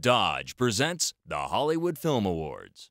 Dodge presents the Hollywood Film Awards.